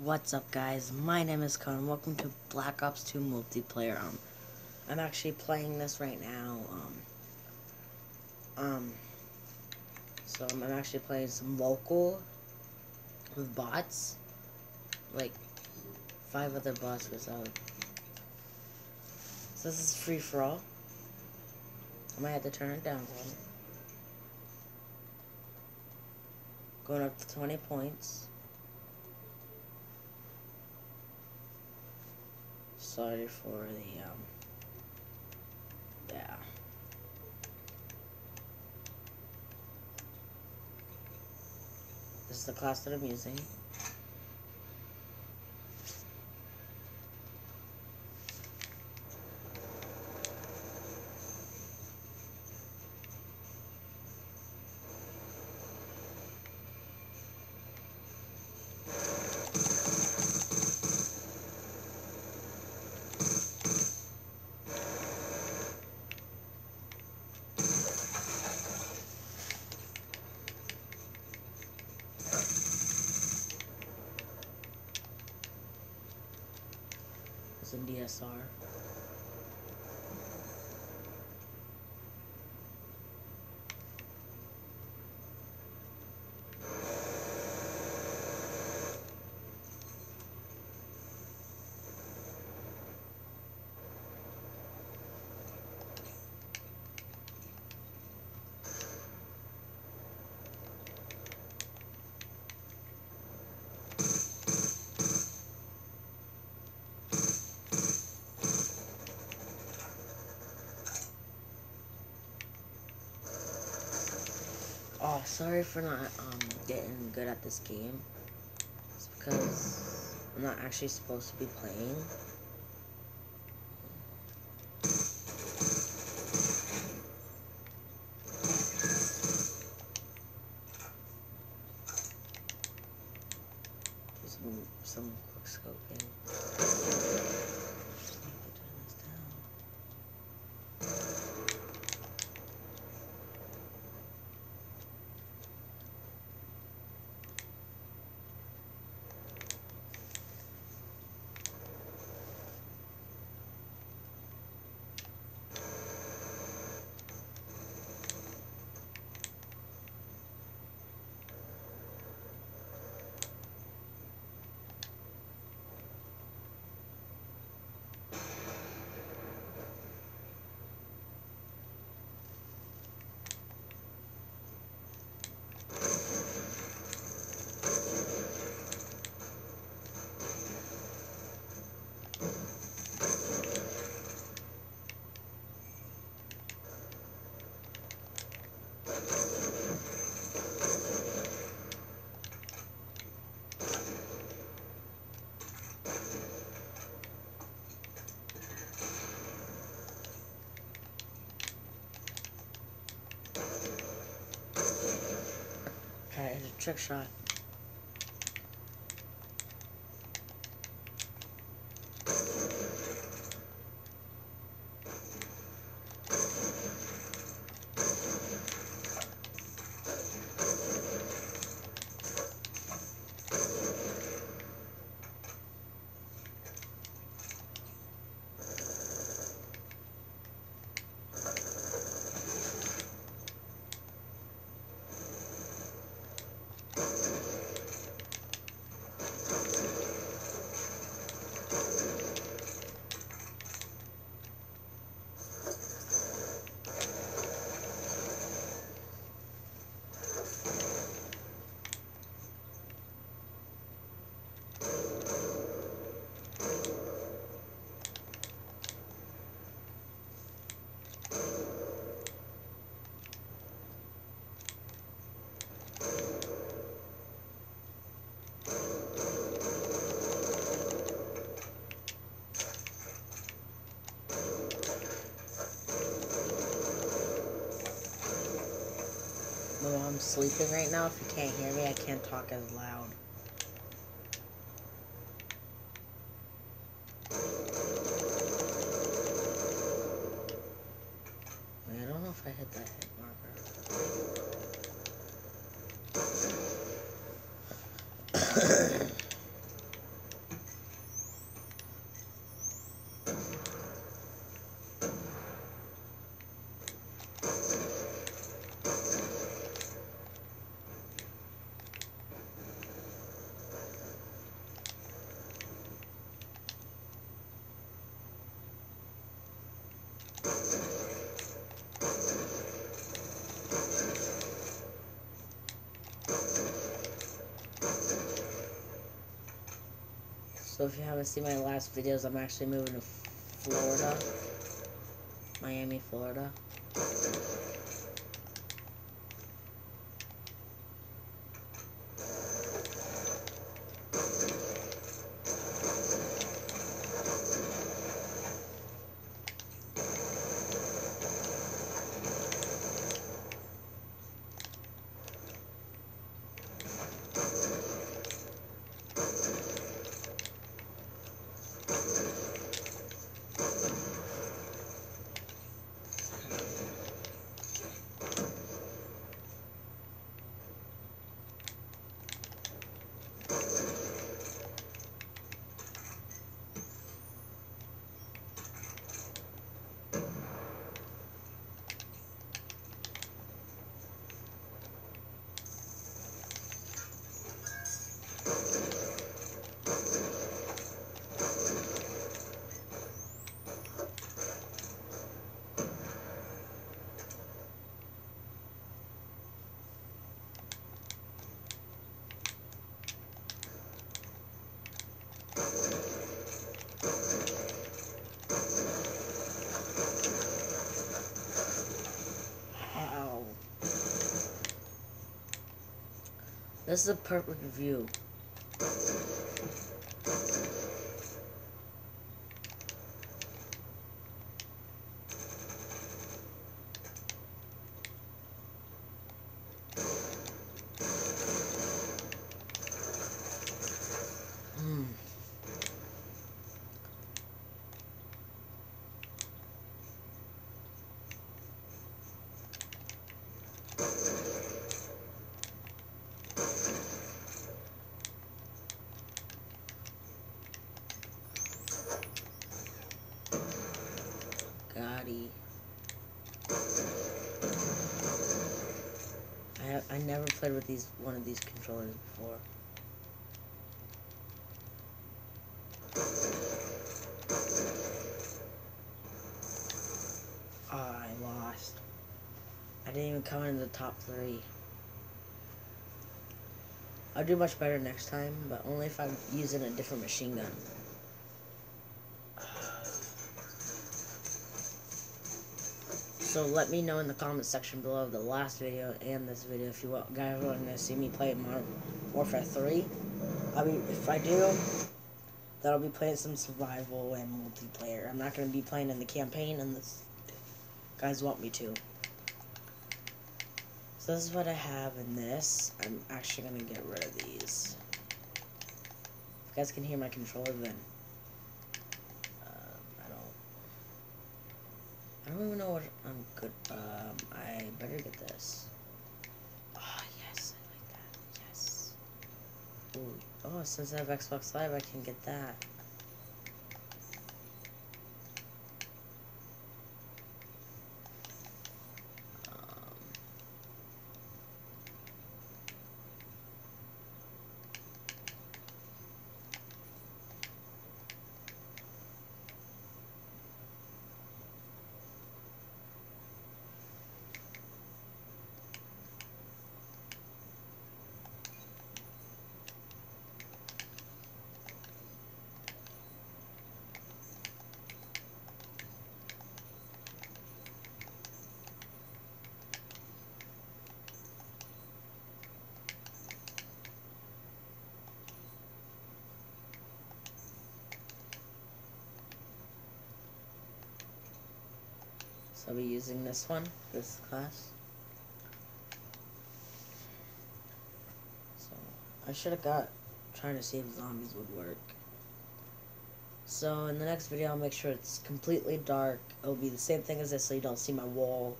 What's up guys, my name is Conan, welcome to Black Ops 2 multiplayer, um, I'm actually playing this right now, um, um, so I'm actually playing some local with bots, like, five other bots without, so this is free for all, I might have to turn it down going up to 20 points, sorry for the, um, yeah. This is the class that I'm using. In DSR. Oh, sorry for not um getting good at this game. It's because I'm not actually supposed to be playing. Some some quick scoping. Just need to turn this down. Okay, it's a trick shot. My mom's sleeping right now. If you can't hear me, I can't talk as loud. Wait, I don't know if I hit that hit marker. So if you haven't seen my last videos, I'm actually moving to Florida. Miami, Florida. This is a perfect view. Hmm. Gotti. I have, I never played with these one of these controllers before. Ah, I lost. I didn't even come in the top three. I'll do much better next time, but only if I'm using a different machine gun. So let me know in the comment section below of the last video and this video if you guys want to see me play Modern Warfare 3. I mean, if I do, then I'll be playing some survival and multiplayer. I'm not going to be playing in the campaign unless guys want me to. So this is what I have in this. I'm actually going to get rid of these. If you guys can hear my controller, then um, I don't. I don't even know what I'm good. Um, I better get this. Oh yes, I like that. Yes. Ooh. Oh, since I have Xbox Live, I can get that. So I'll be using this one, this class. So I should have got trying to see if zombies would work. So in the next video I'll make sure it's completely dark. It'll be the same thing as this so you don't see my wall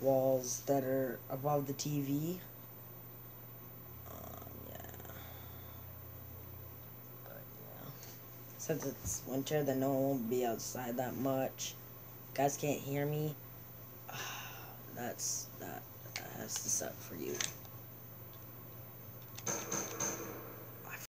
walls that are above the TV. Um, yeah. But yeah. Since it's winter then no one won't be outside that much guys can't hear me, that's that, that has to suck for you.